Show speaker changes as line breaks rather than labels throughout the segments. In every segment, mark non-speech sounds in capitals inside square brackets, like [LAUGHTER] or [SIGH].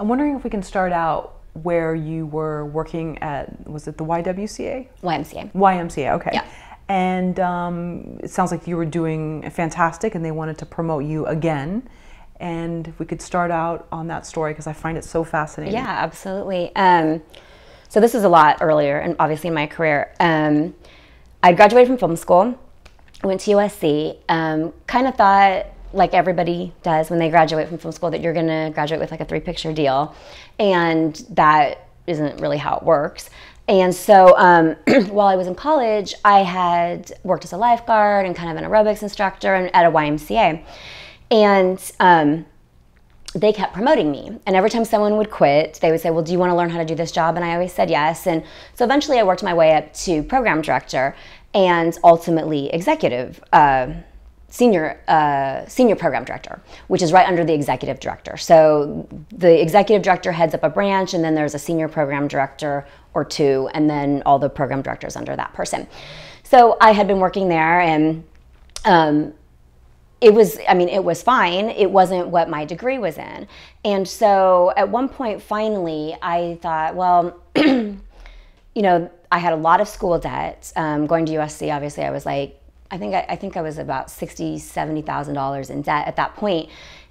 I'm wondering if we can start out where you were working at, was it the YWCA?
YMCA.
YMCA, okay.
Yeah.
And um, it sounds like you were doing fantastic and they wanted to promote you again. And if we could start out on that story because I find it so fascinating.
Yeah, absolutely. Um, so this is a lot earlier, and obviously in my career. Um, I graduated from film school, went to USC, um, kind of thought like everybody does when they graduate from film school that you're going to graduate with like a three picture deal and that isn't really how it works and so um, [CLEARS THROAT] while i was in college i had worked as a lifeguard and kind of an aerobics instructor and at a ymca and um, they kept promoting me. And every time someone would quit, they would say, Well, do you want to learn how to do this job? And I always said yes. And so eventually I worked my way up to program director and ultimately executive. Uh, senior uh, senior program director, which is right under the executive director. So the executive director heads up a branch, and then there's a senior program director or two, and then all the program directors under that person. So I had been working there, and um, it was i mean it was fine it wasn't what my degree was in and so at one point finally i thought well [CLEARS THROAT] you know i had a lot of school debt um, going to usc obviously i was like I think I, I think I was about sixty, seventy thousand dollars in debt at that point.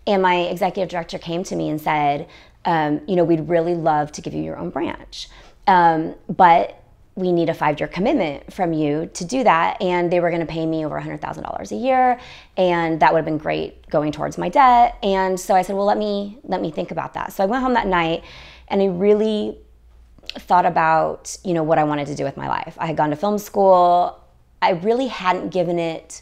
And my executive director came to me and said, um, you know, we'd really love to give you your own branch, um, but we need a five-year commitment from you to do that. And they were going to pay me over hundred thousand dollars a year, and that would have been great going towards my debt. And so I said, well, let me let me think about that. So I went home that night, and I really thought about you know what I wanted to do with my life. I had gone to film school. I really hadn't given it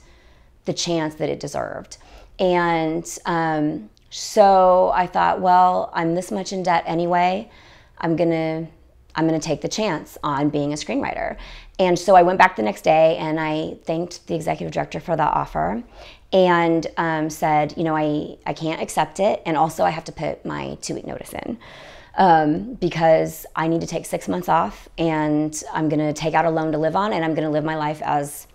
the chance that it deserved. And um, so I thought, well, I'm this much in debt anyway. I'm gonna I'm gonna take the chance on being a screenwriter. And so I went back the next day and I thanked the executive director for the offer and um, said, you know, I, I can't accept it. And also I have to put my two week notice in. Um, because I need to take six months off and I'm going to take out a loan to live on and I'm going to live my life as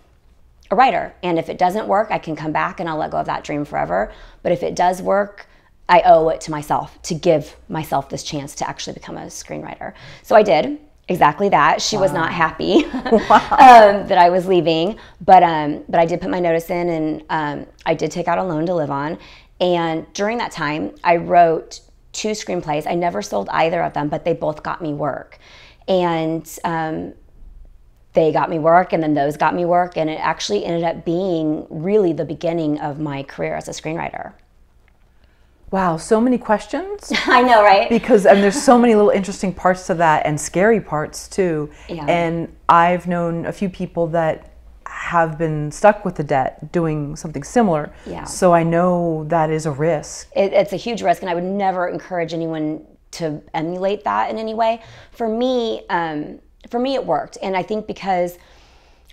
a writer. And if it doesn't work, I can come back and I'll let go of that dream forever. But if it does work, I owe it to myself to give myself this chance to actually become a screenwriter. So I did exactly that. She wow. was not happy [LAUGHS] [LAUGHS] wow. um, that I was leaving, but um, but I did put my notice in, and um, I did take out a loan to live on. And during that time, I wrote two screenplays. I never sold either of them, but they both got me work. And um, they got me work, and then those got me work. And it actually ended up being really the beginning of my career as a screenwriter.
Wow, so many questions. [LAUGHS]
I know, right?
Because and there's so many little interesting parts to that and scary parts too. Yeah. And I've known a few people that have been stuck with the debt doing something similar. Yeah. So I know that is a risk.
It, it's a huge risk, and I would never encourage anyone to emulate that in any way. For me, um, for me, it worked, and I think because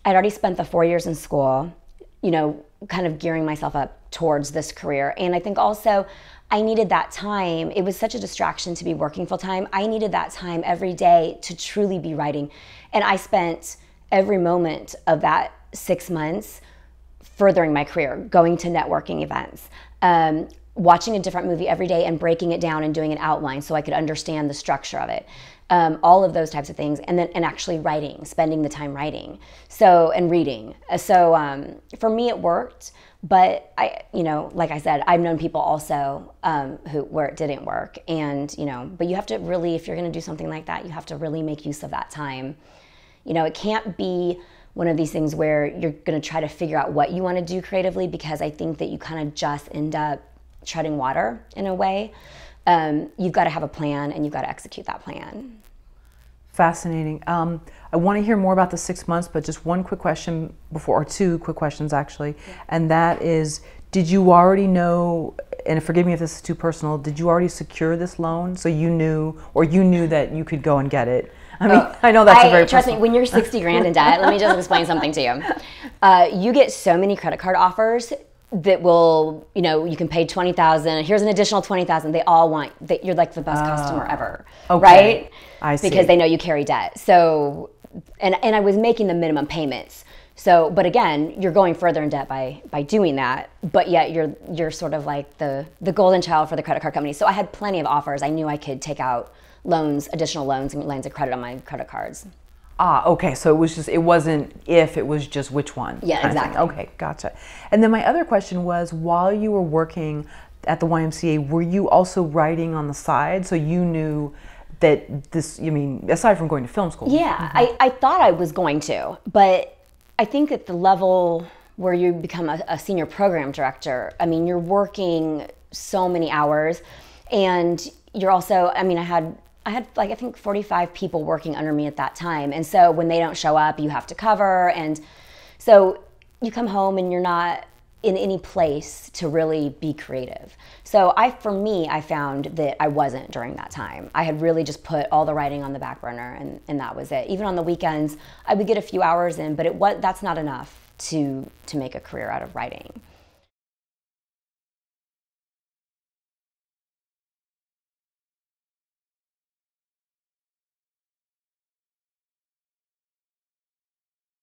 I'd already spent the four years in school, you know, kind of gearing myself up towards this career, and I think also. I needed that time. It was such a distraction to be working full time. I needed that time every day to truly be writing. And I spent every moment of that six months furthering my career, going to networking events, um, watching a different movie every day and breaking it down and doing an outline so I could understand the structure of it. Um, all of those types of things, and then and actually writing, spending the time writing, so and reading. Uh, so um, for me, it worked. But I, you know, like I said, I've known people also um, who where it didn't work, and you know, but you have to really, if you're going to do something like that, you have to really make use of that time. You know, it can't be one of these things where you're going to try to figure out what you want to do creatively because I think that you kind of just end up treading water in a way. Um, you've got to have a plan and you've got to execute that plan.
Fascinating. Um, I want to hear more about the six months, but just one quick question before, or two quick questions actually, yeah. and that is did you already know and forgive me if this is too personal did you already secure this loan so you knew or you knew that you could go and get it I mean, oh, I know that's
I,
a very
trust personal. me. When you're [LAUGHS] 60 grand in debt, let me just explain something to you. Uh, you get so many credit card offers that will, you know, you can pay 20,000. Here's an additional 20,000. They all want that you're like the best customer ah, ever, okay. right?
I see.
Because they know you carry debt. So, and and I was making the minimum payments. So, but again, you're going further in debt by by doing that. But yet, you're you're sort of like the the golden child for the credit card company. So I had plenty of offers. I knew I could take out loans, additional loans and lines of credit on my credit cards.
Ah, okay. So it was just it wasn't if it was just which one.
Yeah,
kind of thing.
exactly.
Okay, gotcha. And then my other question was, while you were working at the YMCA, were you also writing on the side? So you knew that this. I mean, aside from going to film school.
Yeah, I, I thought I was going to, but I think at the level where you become a, a senior program director, I mean, you're working so many hours, and you're also. I mean, I had I had like I think 45 people working under me at that time, and so when they don't show up, you have to cover, and so you come home and you're not in any place to really be creative. So I for me I found that I wasn't during that time. I had really just put all the writing on the back burner and, and that was it. Even on the weekends I would get a few hours in, but it was that's not enough to to make a career out of writing.